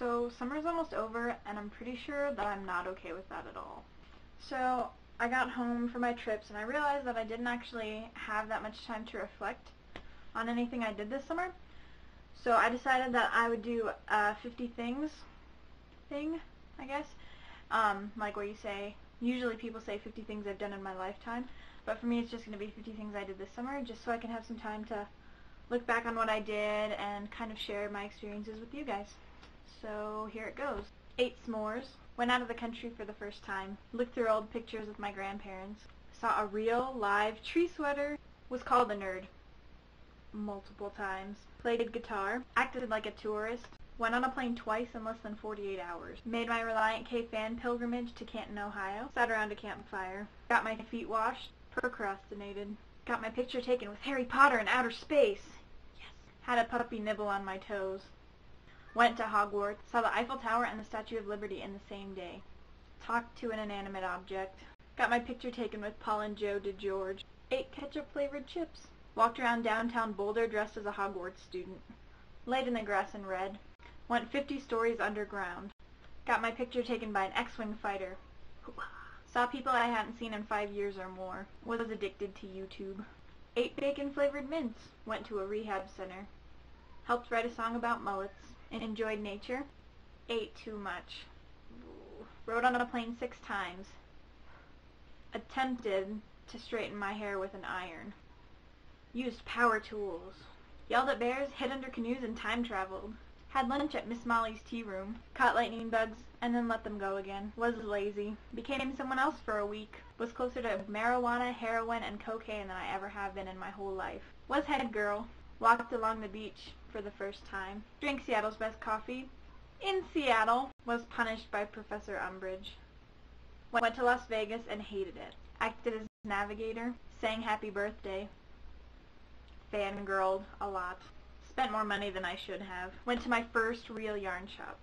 So summer's almost over and I'm pretty sure that I'm not okay with that at all. So I got home from my trips and I realized that I didn't actually have that much time to reflect on anything I did this summer. So I decided that I would do a 50 things thing, I guess. Um, like where you say, usually people say 50 things I've done in my lifetime, but for me it's just going to be 50 things I did this summer just so I can have some time to look back on what I did and kind of share my experiences with you guys. So here it goes. Ate s'mores, went out of the country for the first time, looked through old pictures of my grandparents, saw a real, live tree sweater, was called a nerd. Multiple times, played guitar, acted like a tourist, went on a plane twice in less than 48 hours, made my Relient K fan pilgrimage to Canton, Ohio, sat around a campfire, got my feet washed, procrastinated, got my picture taken with Harry Potter in outer space, Yes. had a puppy nibble on my toes. Went to Hogwarts, saw the Eiffel Tower and the Statue of Liberty in the same day. Talked to an inanimate object. Got my picture taken with Paul and Joe DeGeorge. Ate ketchup-flavored chips. Walked around downtown Boulder dressed as a Hogwarts student. Laid in the grass and read. Went 50 stories underground. Got my picture taken by an X-Wing fighter. Saw people I hadn't seen in five years or more. Was addicted to YouTube. Ate bacon-flavored mints. Went to a rehab center. Helped write a song about mullets. Enjoyed nature. Ate too much. Rode on a plane six times. Attempted to straighten my hair with an iron. Used power tools. Yelled at bears, hid under canoes, and time traveled. Had lunch at Miss Molly's tea room. Caught lightning bugs, and then let them go again. Was lazy. Became someone else for a week. Was closer to marijuana, heroin, and cocaine than I ever have been in my whole life. Was head girl. Walked along the beach for the first time. Drank Seattle's best coffee. In Seattle. Was punished by Professor Umbridge. Went to Las Vegas and hated it. Acted as navigator. Sang happy birthday. Fangirled a lot. Spent more money than I should have. Went to my first real yarn shop.